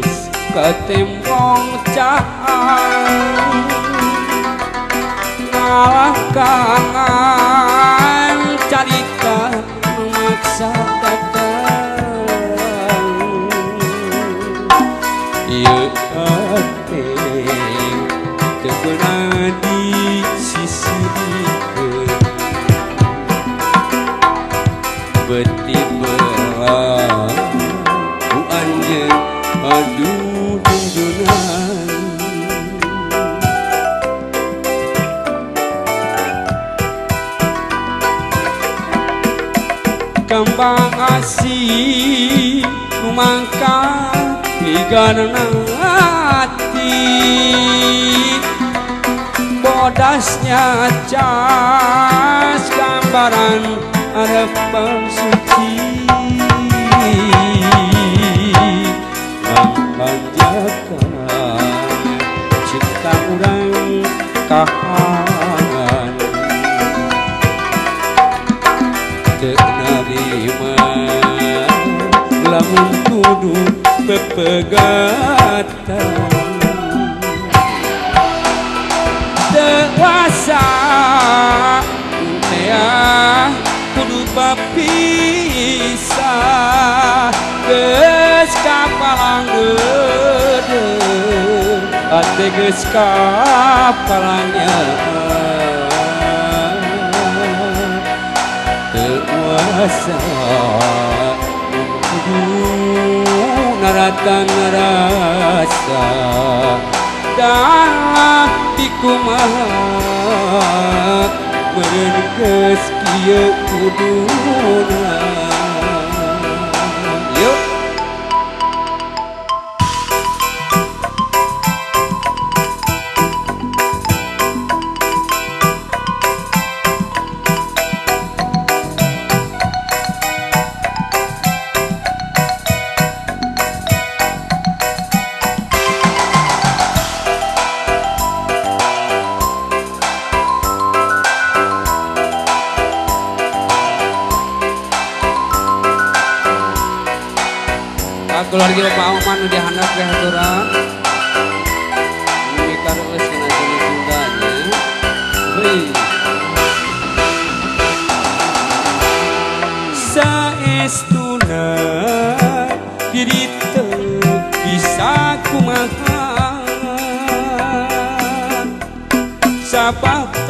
terus ketimpong cahang ngalah kangen carikan maksa aduh dundunan kembang asih rumangka tigarana hati. Bodasnya cas gambaran arep suci narima lamun kudu pepegatan dewasa tea kudu bapisah. Geus kapalang gede ate geus kapalangnya rasa naratan rasa dalam dikumaha merenkes kieu kuduna keluarga Bapak Oman nu dihandap ke haturan karuus kena jenis Sundanya Hei Saestuna diri bisa kumaha Sabab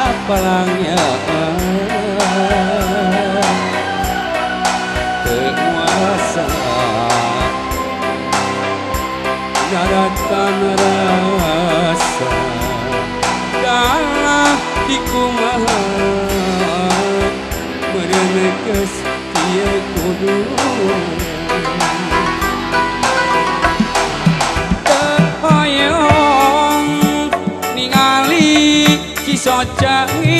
palangnya Penguasa Daratan rasa Dalam dikumaha Merenekes Ia kudu so chang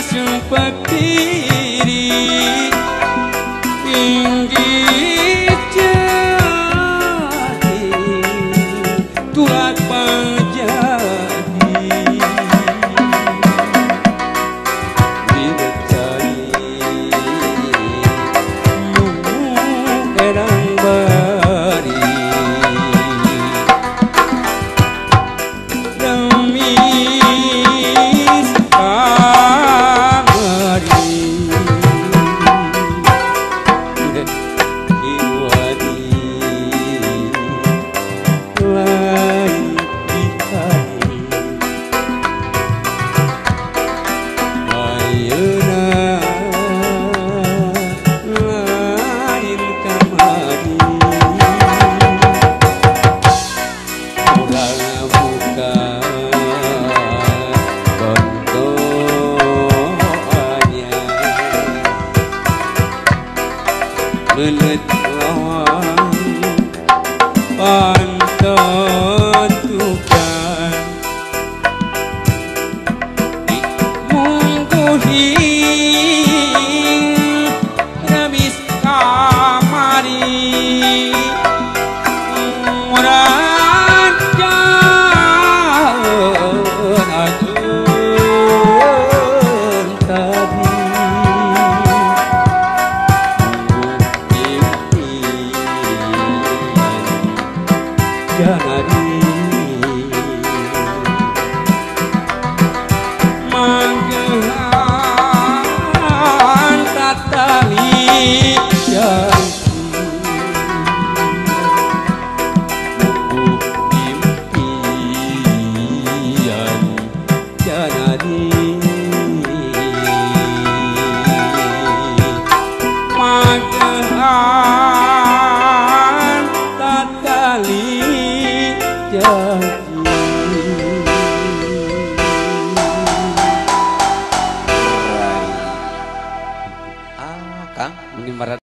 Nasce um pampiri Maria Maria